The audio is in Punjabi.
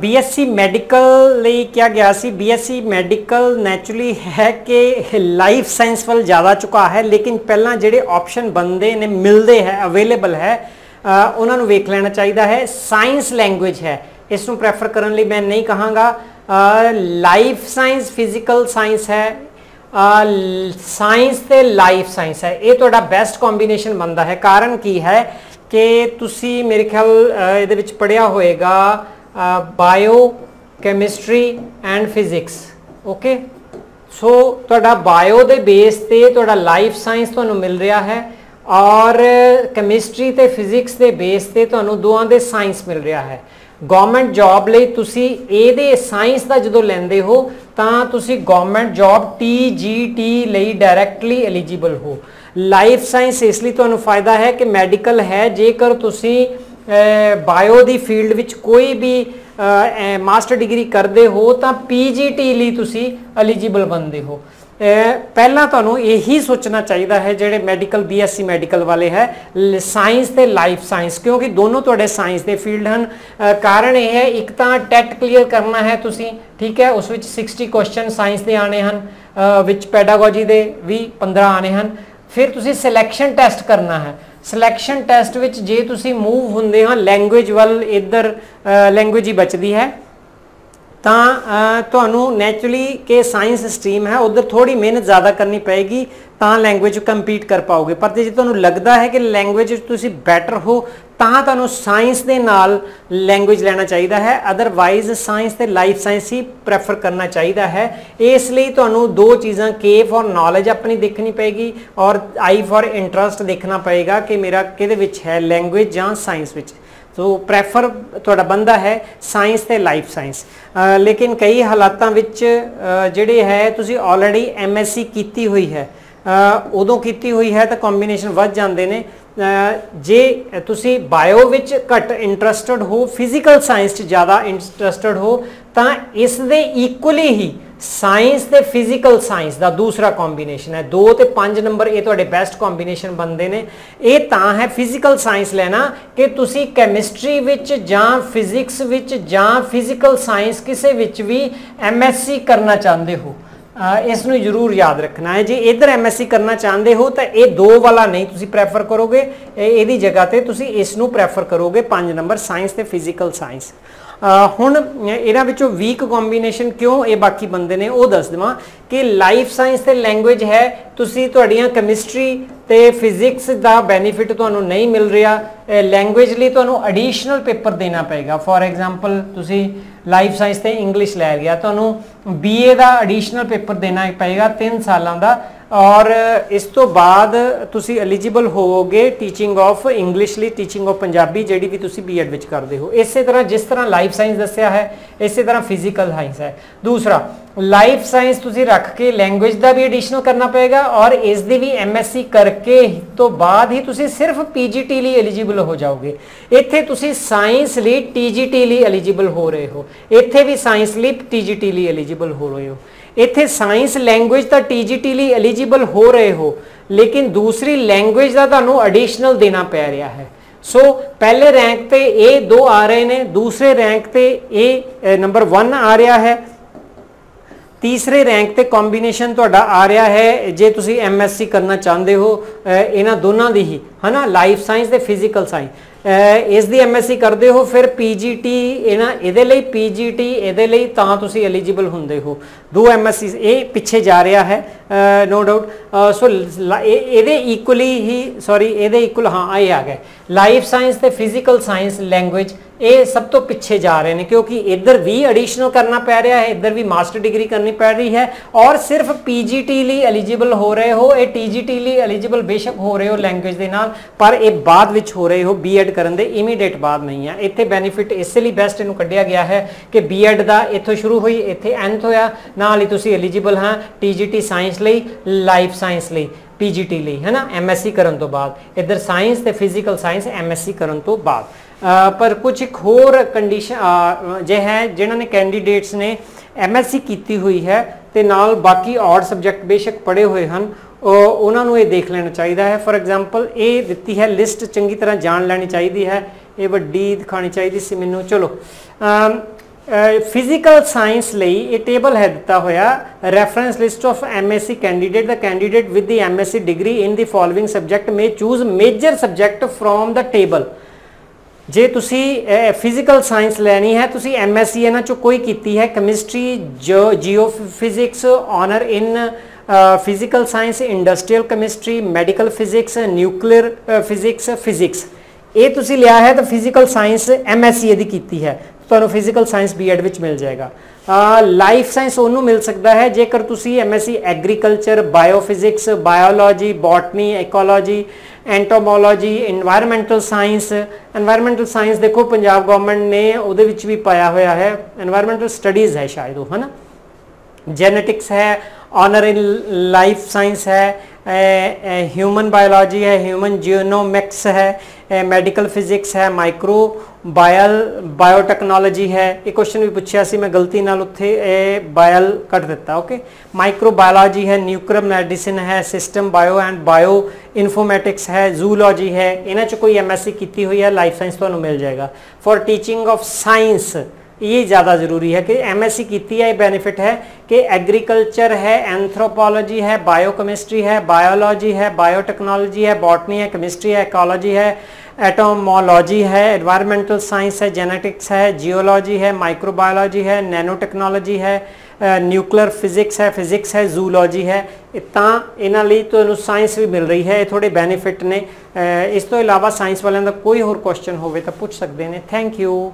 ਬੀਐਸਸੀ ਮੈਡੀਕਲ ਲਈ ਕਿਹਾ ਗਿਆ ਸੀ। ਬੀਐਸਸੀ ਮੈਡੀਕਲ ਨੈਚੁਰਲੀ ਹੈ ਕਿ ਲਾਈਫ ਸਾਇੰਸ ਵੱਲ ਜ਼ਿਆਦਾ ਝੁਕਾ ਹੈ, ਲੇਕਿਨ ਪਹਿਲਾਂ ਜਿਹੜੇ ਆਪਸ਼ਨ ਬੰਦੇ ਨੇ, ਮਿਲਦੇ ਹੈ ਅਵੇਲੇਬਲ ਹੈ ਉਹਨਾਂ ਨੂੰ ਵੇਖ ਲੈਣਾ ਚਾਹੀਦਾ ਹੈ। ਸਾਇੰਸ ਲੈਂਗੁਏਜ ਹੈ। ਇਸ ਨੂੰ ਪ੍ਰੈਫਰ ਕਰਨ ਲਈ ਮੈਂ ਨਹੀਂ ਕਹਾਂਗਾ। ਲਾਈਫ ਸਾਇੰਸ ਫਿਜ਼ੀਕਲ ਸਾਇੰਸ ਹੈ। ਸਾਇੰਸ ਤੇ ਲਾਈਫ ਸਾਇੰਸ ਹੈ। ਇਹ ਤੁਹਾਡਾ ਬੈਸਟ ਕੰਬੀਨੇਸ਼ਨ ਬਣਦਾ ਹੈ। ਕਾਰਨ ਕੀ ਹੈ ਕਿ ਤੁਸੀਂ ਮੇਰੇ ਖਿਆਲ ਇਹਦੇ ਵਿੱਚ ਪੜਿਆ ਹੋਏਗਾ bio chemistry and physics okay so ਤੁਹਾਡਾ ਬਾਇਓ ਦੇ ਬੇਸ ਤੇ ਤੁਹਾਡਾ ਲਾਈਫ ਸਾਇੰਸ ਤੁਹਾਨੂੰ ਮਿਲ ਰਿਹਾ ਹੈ ਔਰ ਕੈਮਿਸਟਰੀ ਤੇ ਫਿਜ਼ਿਕਸ ਦੇ ਬੇਸ ਤੇ ਤੁਹਾਨੂੰ ਦੋਵਾਂ ਦੇ ਸਾਇੰਸ ਮਿਲ ਰਿਹਾ ਹੈ। ਗਵਰਨਮੈਂਟ ਜੌਬ ਲਈ ਤੁਸੀਂ ਇਹਦੇ ਸਾਇੰਸ ਦਾ ਜਦੋਂ ਲੈਂਦੇ ਹੋ, ਤਾਂ ਤੁਸੀਂ ਗਵਰਨਮੈਂਟ ਜੌਬ TGT ਲਈ ਡਾਇਰੈਕਟਲੀ ਐਲੀਜੀਬਲ ਹੋ। ਲਾਈਫ ਸਾਇੰਸ ਇਸ ਲਈ ਤੁਹਾਨੂੰ ਫਾਇਦਾ ਹੈ ਕਿ ਮੈਡੀਕਲ ਹੈ, ਜੇਕਰ ਤੁਸੀਂ ਬਾਇਓ ਦੀ ਫੀਲਡ ਵਿੱਚ ਕੋਈ ਵੀ ਮਾਸਟਰ ਡਿਗਰੀ ਕਰਦੇ ਹੋ ਤਾਂ PGT ਲਈ ਤੁਸੀਂ ਐਲੀਜੀਬਲ ਬਣਦੇ ਹੋ। ਪਹਿਲਾਂ ਤੁਹਾਨੂੰ ਇਹੀ ਸੋਚਣਾ ਚਾਹੀਦਾ ਹੈ ਜਿਹੜੇ ਮੈਡੀਕਲ ਬੀਐਸਸੀ ਮੈਡੀਕਲ ਵਾਲੇ ਹੈ ਸਾਇੰਸ ਤੇ ਲਾਈਫ ਸਾਇੰਸ ਕਿਉਂਕਿ ਦੋਨੋਂ ਤੁਹਾਡੇ ਸਾਇੰਸ ਦੇ ਫੀਲਡ ਹਨ। ਕਾਰਨ ਇਹ ਹੈ, ਇੱਕ ਤਾਂ ਟੈਟ ਕਲੀਅਰ ਕਰਨਾ ਹੈ ਤੁਸੀਂ, ਠੀਕ ਹੈ, ਉਸ ਵਿੱਚ 60 ਕੁਐਸਚਨ ਸਾਇੰਸ ਦੇ ਆਣੇ ਹਨ ਵਿੱਚ ਪੈਡਾਗੋਜੀ ਦੇ ਵੀ 15 ਆਣੇ ਹਨ। ਫਿਰ ਤੁਸੀਂ ਸਿਲੈਕਸ਼ਨ ਟੈਸਟ ਕਰਨਾ ਹੈ। ਸਿਲੈਕਸ਼ਨ ਟੈਸਟ ਵਿੱਚ ਜੇ ਤੁਸੀਂ ਮੂਵ ਹੁੰਦੇ ਹੋ ਲੈਂਗੁਏਜ ਵੱਲ ਇੱਧਰ ਲੈਂਗੁਏਜ ਹੀ ਬਚਦੀ ਹੈ। ਤਾਂ ਤੁਹਾਨੂੰ ਨੈਚੁਰਲੀ ਕਿ ਸਾਇੰਸ ਸਟਰੀਮ ਹੈ, ਉਧਰ ਥੋੜੀ ਮਿਹਨਤ ਜ਼ਿਆਦਾ ਕਰਨੀ ਪਏਗੀ, ਤਾਂ ਲੈਂਗੁਏਜ ਕੰਪੀਟ ਕਰ ਪਾਓਗੇ। ਪਰ ਜੇ ਤੁਹਾਨੂੰ ਲੱਗਦਾ ਹੈ ਕਿ ਲੈਂਗੁਏਜ ਵਿੱਚ ਤੁਸੀਂ ਬੈਟਰ ਹੋ, ਤਾਂ ਤੁਹਾਨੂੰ ਸਾਇੰਸ ਦੇ ਨਾਲ ਲੈਂਗੁਏਜ ਲੈਣਾ ਚਾਹੀਦਾ ਹੈ। ਅਦਰਵਾਈਜ਼ ਸਾਇੰਸ ਤੇ ਲਾਈਫ ਸਾਇੰਸ ਹੀ ਪ੍ਰੈਫਰ ਕਰਨਾ ਚਾਹੀਦਾ ਹੈ। ਇਸ ਲਈ ਤੁਹਾਨੂੰ ਦੋ ਚੀਜ਼ਾਂ ਕੇ ਫॉर ਨੌਲੇਜ ਆਪਣੀ ਦੇਖਣੀ ਪਏਗੀ ਔਰ ਆਈ ਫॉर ਇੰਟਰਸਟ ਦੇਖਣਾ ਪਏਗਾ ਕਿ ਮੇਰਾ ਕਿਹਦੇ ਵਿੱਚ ਹੈ ਲੈਂਗੁਏਜ ਜਾਂ ਸਾਇੰਸ ਵਿੱਚ। ਸੋ ਪ੍ਰੈਫਰ ਤੁਹਾਡਾ ਬੰਦਾ ਹੈ ਸਾਇੰਸ ਤੇ ਲਾਈਫ ਸਾਇੰਸ ਲੇਕਿਨ ਕਈ ਹਾਲਾਤਾਂ ਵਿੱਚ ਜਿਹੜੇ ਹੈ, ਤੁਸੀਂ ਆਲਰੇਡੀ ਐਮਐਸਸੀ ਕੀਤੀ ਹੋਈ ਹੈ। ਉਦੋਂ ਕੀਤੀ ਹੋਈ ਹੈ ਤਾਂ ਕੰਬੀਨੇਸ਼ਨ ਵੱਧ ਜਾਂਦੇ ਨੇ। ਜੇ ਤੁਸੀਂ ਬਾਇਓ ਵਿੱਚ ਘੱਟ ਇੰਟਰਸਟਡ ਹੋ ਫਿਜ਼ੀਕਲ ਸਾਇੰਸ 'ਚ ਜ਼ਿਆਦਾ ਇੰਟਰਸਟਡ ਹੋ, ਤਾਂ ਇਸ ਦੇ ਇਕੁਅਲੀ ਹੀ ਸਾਇੰਸ ਤੇ ਫਿਜ਼ੀਕਲ ਸਾਇੰਸ ਦਾ ਦੂਸਰਾ ਕੰਬੀਨੇਸ਼ਨ ਹੈ। 2 ਤੇ 5 ਨੰਬਰ ਇਹ ਤੁਹਾਡੇ ਬੈਸਟ ਕੰਬੀਨੇਸ਼ਨ ਬਣਦੇ ਨੇ। ਇਹ ਤਾਂ ਹੈ ਫਿਜ਼ੀਕਲ ਸਾਇੰਸ ਲੈਣਾ ਕਿ ਤੁਸੀਂ ਕੈਮਿਸਟਰੀ ਵਿੱਚ ਜਾਂ ਫਿਜ਼ਿਕਸ ਵਿੱਚ ਜਾਂ ਫਿਜ਼ੀਕਲ ਸਾਇੰਸ ਕਿਸੇ ਵਿੱਚ ਵੀ ਐਮਐਸਸੀ ਕਰਨਾ ਚਾਹੁੰਦੇ ਹੋ। ਅ, ਇਸ ਨੂੰ ਜ਼ਰੂਰ ਯਾਦ ਰੱਖਣਾ ਹੈ। ਜੇ ਇਧਰ ਐਮਐਸਸੀ ਕਰਨਾ ਚਾਹੁੰਦੇ ਹੋ ਤਾਂ ਇਹ ਦੋ ਵਾਲਾ ਨਹੀਂ ਤੁਸੀਂ ਪ੍ਰੈਫਰ ਕਰੋਗੇ। ਇਹ- ਇਹਦੀ ਜਗ੍ਹਾ ਤੇ ਤੁਸੀਂ ਇਸ ਨੂੰ ਪ੍ਰੈਫਰ ਕਰੋਗੇ। 5 ਨੰਬਰ ਸਾਇੰਸ ਤੇ ਫਿਜ਼ੀਕਲ ਸਾਇੰਸ ਹੁਣ ਇਹਨਾਂ ਵਿੱਚੋਂ ਵੀਕ ਕੰਬੀਨੇਸ਼ਨ ਕਿਉਂ ਇਹ ਬਾਕੀ ਬੰਦੇ ਨੇ ਉਹ ਦੱਸ ਦਵਾਂ ਕਿ ਲਾਈਫ ਸਾਇੰਸ ਤੇ ਲੈਂਗੁਏਜ ਹੈ, ਤੁਸੀਂ ਤੁਹਾਡੀਆਂ ਕੈਮਿਸਟਰੀ ਤੇ ਫਿਜ਼ਿਕਸ ਦਾ ਬੈਨੀਫਿਟ ਤੁਹਾਨੂੰ ਨਹੀਂ ਮਿਲ ਰਿਹਾ ਲੈਂਗੁਏਜ ਲਈ ਤੁਹਾਨੂੰ ਐਡੀਸ਼ਨਲ ਪੇਪਰ ਦੇਣਾ ਪਏਗਾ। ਫੋਰ ਐਗਜ਼ਾਮਪਲ ਤੁਸੀਂ ਲਾਈਫ ਸਾਇੰਸ ਤੇ ਇੰਗਲਿਸ਼ ਲੈ ਗਿਆ ਤੁਹਾਨੂੰ ਬੀਏ ਦਾ ਐਡੀਸ਼ਨਲ ਪੇਪਰ ਦੇਣਾ ਪਏਗਾ 3 ਸਾਲਾਂ ਦਾ। ਔਰ ਇਸ ਤੋਂ ਬਾਅਦ ਤੁਸੀਂ ਐਲੀਜੀਬਲ ਹੋਵੋਗੇ ਟੀਚਿੰਗ ਆਫ ਇੰਗਲਿਸ਼ ਲਈ ਟੀਚਿੰਗ ਆਫ ਪੰਜਾਬੀ, ਜਿਹੜੀ ਵੀ ਤੁਸੀਂ ਬੀਐਡ ਵਿੱਚ ਕਰਦੇ ਹੋ। ਇਸੇ ਤਰ੍ਹਾਂ ਜਿਸ ਤਰ੍ਹਾਂ ਲਾਈਫ ਸਾਇੰਸ ਦੱਸਿਆ ਹੈ, ਇਸੇ ਤਰ੍ਹਾਂ ਫਿਜ਼ੀਕਲ ਸਾਇੰਸ ਹੈ। ਦੂਸਰਾ ਲਾਈਫ ਸਾਇੰਸ ਤੁਸੀਂ ਰੱਖ ਕੇ ਲੈਂਗੁਏਜ ਦਾ ਵੀ ਐਡੀਸ਼ਨਲ ਕਰਨਾ ਪਏਗਾ ਔਰ ਇਸ ਦੀ ਵੀ ਐਮਐਸਸੀ ਕਰਕੇ ਤੋਂ ਬਾਅਦ ਹੀ ਤੁਸੀਂ ਸਿਰਫ ਪੀਜੀਟੀ ਲਈ ਐਲੀਜੀਬਲ ਹੋ ਜਾਓਗੇ। ਇੱਥੇ ਤੁਸੀਂ ਸਾਇੰਸ ਲਈ ਟੀਜੀਟੀ ਲਈ ਐਲੀਜੀਬਲ ਹੋ ਰਹੇ ਹੋ। ਇੱਥੇ ਵੀ ਸਾਇੰਸ ਲਈ ਟੀਜੀਟੀ ਲਈ ਐਲੀਜੀਬਲ ਹੋ ਰਹੇ ਹੋ। ਇੱਥੇ ਸਾਇੰਸ ਲੈਂਗੁਏਜ ਤਾਂ ਟੀਜੀਟੀ ਲਈ ਐਲੀਜੀਬਲ ਹੋ ਰਹੇ ਹੋ, ਲੇਕਿਨ ਦੂਸਰੀ ਲੈਂਗੁਏਜ ਦਾ ਤੁਹਾਨੂੰ ਐਡੀਸ਼ਨਲ ਦੇਣਾ ਪੈ ਰਿਹਾ ਹੈ। ਸੋ ਪਹਿਲੇ ਰੈਂਕ ਤੇ ਇਹ ਦੋ ਆ ਰਹੇ ਨੇ, ਦੂਸਰੇ ਰੈਂਕ ਤੇ ਇਹ ਨੰਬਰ 1 ਆ ਰਿਹਾ ਹੈ। ਤੀਸਰੇ ਰੈਂਕ ਤੇ ਕੰਬੀਨੇਸ਼ਨ ਤੁਹਾਡਾ ਆ ਰਿਹਾ ਹੈ, ਜੇ ਤੁਸੀਂ ਐਮਐਸਸੀ ਕਰਨਾ ਚਾਹੁੰਦੇ ਹੋ ਇਹਨਾਂ ਦੋਨਾਂ ਦੀ ਹੀ, ਹਨਾ? ਲਾਈਫ ਸਾਇੰਸ ਤੇ ਫਿਜ਼ੀਕਲ ਸਾਇੰਸ ਇਸ ਦੀ ਐਮਐਸਸੀ ਕਰਦੇ ਹੋ, ਫਿਰ ਪੀਜੀਟੀ ਇਹਨਾਂ ਇਹਦੇ ਲਈ ਪੀਜੀਟੀ ਇਹਦੇ ਲਈ ਤਾਂ ਤੁਸੀਂ ਐਲੀਜੀਬਲ ਹੁੰਦੇ ਹੋ। ਦੋ ਐਮਐਸਸੀ ਇਹ ਪਿੱਛੇ ਜਾ ਰਿਹਾ ਹੈ ਨੋ ਡਾਊਟ ਸੋ ਇਹਦੇ ਇਕੁਅਲੀ ਹੀ ਸੌਰੀ ਇਹਦੇ ਇਕੁਅਲ ਹਾਂ ਇਹ ਆ ਗਿਆ। ਲਾਈਫ ਸਾਇੰਸ ਤੇ ਫਿਜ਼ੀਕਲ ਸਾਇੰਸ ਲੈਂਗੁਏਜ ਇਹ ਸਭ ਤੋਂ ਪਿੱਛੇ ਜਾ ਰਹੇ ਨੇ, ਕਿਉਂਕਿ ਇੱਧਰ ਵੀ ਐਡੀਸ਼ਨਲ ਕਰਨਾ ਪੈ ਰਿਹਾ ਹੈ, ਇੱਧਰ ਵੀ ਮਾਸਟਰ ਡਿਗਰੀ ਕਰਨੀ ਪੈ ਰਹੀ ਹੈ ਔਰ ਸਿਰਫ ਪੀਜੀਟੀ ਲਈ ਐਲੀਜੀਬਲ ਹੋ ਰਹੇ ਹੋ, ਇਹ ਟੀਜੀਟੀ ਲਈ ਐਲੀਜੀਬਲ ਬੇਸ਼ੱਕ ਹੋ ਰਹੇ ਹੋ ਲੈਂਗੁਏਜ ਦੇ ਨਾਲ, ਪਰ ਇਹ ਬਾਅਦ ਵਿੱਚ ਹੋ ਰਹੇ ਹੋ ਬੀਐਡ ਕਰਨ ਦੇ ਇਮੀਡੀਏਟ ਬਾਅਦ ਨਹੀਂ ਹੈ। ਇੱਥੇ ਬੈਨੀਫਿਟ ਇਸੇ ਲਈ ਬੈਸਟ ਇਹਨੂੰ ਕੱਢਿਆ ਗਿਆ ਹੈ ਕਿ ਬੀਐਡ ਦਾ ਇੱਥੋਂ ਸ਼ੁਰੂ ਹੋਈ, ਇੱਥੇ ਐਂਡ ਹੋਇਆ, ਨਾਲ ਹੀ ਤੁਸੀਂ ਐਲੀਜੀਬਲ ਹਾਂ ਟੀਜੀਟੀ ਸਾਇੰਸ ਲਈ ਲਾਈਫ ਸਾਇੰਸ ਲਈ। ਪੀਜੀਟੀ ਲਈ, ਹੈ ਨਾ? ਐਮਐਸਸੀ ਕਰਨ ਤੋਂ ਬਾਅਦ। ਇੱਧਰ ਸਾਇੰਸ ਤੇ ਫਿਜ਼ੀਕਲ ਸਾਇੰਸ ਐਮਐਸਸੀ ਕਰਨ ਤੋਂ ਬਾਅਦ। ਪਰ ਕੁਝ ਇੱਕ ਹੋਰ ਕੰਡੀਸ਼ਨ ਜੇ ਹੈ, ਜਿਨ੍ਹਾਂ ਨੇ ਕੈਂਡੀਡੇਟਸ ਨੇ ਐਮਐਸਸੀ ਕੀਤੀ ਹੋਈ ਹੈ ਤੇ ਨਾਲ ਬਾਕੀ ਔਰ ਸਬਜੈਕਟ ਬੇਸ਼ੱਕ ਪੜ੍ਹੇ ਹੋਏ ਹਨ ਉਹਨਾਂ ਨੂੰ ਇਹ ਦੇਖ ਲੈਣਾ ਚਾਹੀਦਾ ਹੈ। ਫੋਰ ਐਗਜ਼ਾਮਪਲ ਇਹ ਦਿੱਤੀ ਹੈ ਲਿਸਟ ਚੰਗੀ ਤਰ੍ਹਾਂ ਜਾਣ ਲੈਣੀ ਚਾਹੀਦੀ ਹੈ। ਇਹ ਵੱਡੀ ਦਿਖਾਣੀ ਚਾਹੀਦੀ ਸੀ ਮੈਨੂੰ। ਚਲੋ ਫਿਜ਼ੀਕਲ ਸਾਇੰਸ ਲਈ ਇਹ ਟੇਬਲ ਹੈ ਦਿੱਤਾ ਹੋਇਆ reference list of MSc candidate the candidate with the MSc degree in the following subject may choose major subject from the table ਜੇ ਤੁਸੀਂ ਫਿਜ਼ੀਕਲ ਸਾਇੰਸ ਲੈਣੀ ਹੈ, ਤੁਸੀਂ ਐਮਐਸਸੀ ਇਹਨਾਂ ਚੋਂ ਕੋਈ ਕੀਤੀ ਹੈ? Chemistry geophysics honour in physical science industrial chemistry medical physics nuclear physics physics ਇਹ ਤੁਸੀਂ ਲਿਆ ਹੈ ਤਾਂ ਫਿਜ਼ੀਕਲ ਸਾਇੰਸ ਐਮਐਸਸੀ ਇਹਦੀ ਕੀਤੀ ਹੈ। ਤੁਹਾਨੂੰ ਫਿਜ਼ੀਕਲ ਸਾਇੰਸ ਬੀ ਐਡ ਵਿੱਚ ਮਿਲ ਜਾਏਗਾ। ਲਾਈਫ ਸਾਇੰਸ ਉਹਨੂੰ ਮਿਲ ਸਕਦਾ ਹੈ, ਜੇਕਰ ਤੁਸੀਂ MSc agriculture biophysics biology botany ecology entomology environmental science environmental science ਦੇਖੋ ਪੰਜਾਬ ਗਵਰਨਮੈਂਟ ਨੇ ਉਹਦੇ ਵਿੱਚ ਵੀ ਪਾਇਆ ਹੋਇਆ ਹੈ এনवायरमेंटਲ ਸਟੱਡੀਜ਼ ਹੈ ਸ਼ਾਇਦ ਉਹ, ਹਨਾ? ਜੈਨੇਟਿਕਸ ਹੈ ਆਨਰ ਇਨ ਲਾਈਫ ਸਾਇੰਸ ਹੈ ह्यूमन बायोलॉजी है ह्यूमन जियोनोमिक्स है मेडिकल फिजिक्स है माइक्रो बायल बायोटेक्नोलॉजी है ये क्वेश्चन भी पूछा सी मैं गलती ਨਾਲ ਉੱਥੇ ਇਹ ਬਾਇਲ ਕੱਟ ਦਿੱਤਾ ਓਕੇ ਮਾਈਕਰੋਬਾਇਓਲੋਜੀ ਹੈ ਨਿਊਕਲੀਅਰ ਮੈਡੀਸਿਨ ਹੈ system bio and bioinformatics ਹੈ ਜ਼ੂਲੋਜੀ ਹੈ ਇਹਨਾਂ ਚ ਕੋਈ ਐਮਐਸਸੀ ਕੀਤੀ ਹੋਈ ਹੈ ਲਾਈਫ ਸਾਇੰਸ ਤੁਹਾਨੂੰ ਮਿਲ ਜਾਏਗਾ ਫॉर ਟੀਚਿੰਗ ਆਫ ਸਾਇੰਸ ये ज़्यादा ज़रूरी है कि एमएससी की है बेनिफिट है कि एग्रीकल्चर है एंथ्रोपोलॉजी है बायोकेमिस्ट्री है बायोलॉजी है बायोटेक्नोलॉजी है बॉटनी है केमिस्ट्री है इकोलॉजी है एटोमोलॉजी है एनवायरमेंटल साइंस है जेनेटिक्स है जियोलॉजी है माइक्रोबायोलॉजी है नैनो टेक्नोलॉजी है ਨਿਊਕਲੀਅਰ ਫਿਜ਼ਿਕਸ ਹੈ ਫਿਜ਼ਿਕਸ ਹੈ ਜ਼ੂਲੋਜੀ ਹੈ ਤਾਂ ਇਹਨਾਂ ਲਈ ਤੁਹਾਨੂੰ ਸਾਇੰਸ ਵੀ ਮਿਲ ਰਹੀ ਹੈ ਇਹ ਥੋੜੇ ਬੈਨੀਫਿਟ ਨੇ ਇਸ ਤੋਂ ਇਲਾਵਾ ਸਾਇੰਸ ਵਾਲਿਆਂ ਦਾ ਕੋਈ ਹੋਰ ਕੁਐਸਚਨ ਹੋਵੇ ਤਾਂ ਪੁੱਛ ਸਕਦੇ ਨੇ ਥੈਂਕ ਯੂ